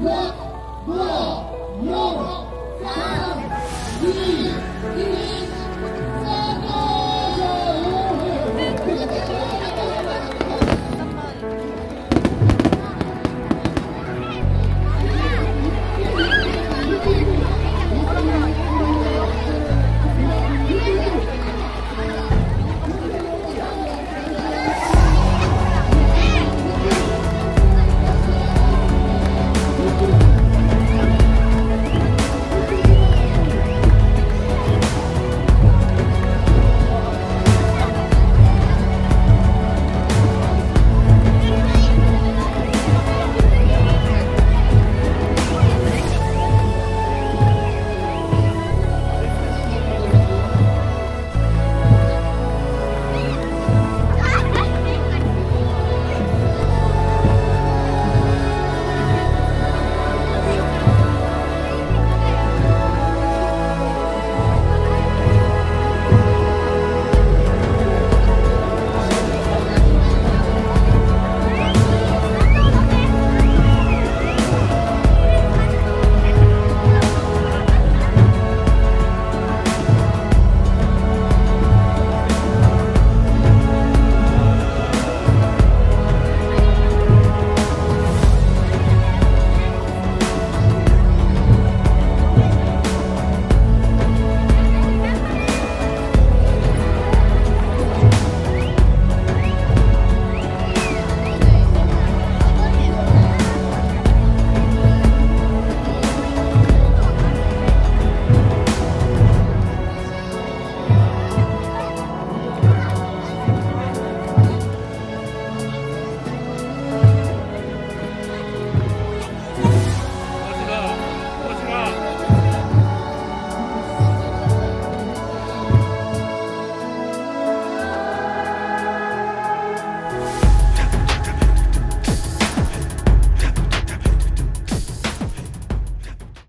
Yuck, blah, yoga, sound, speed.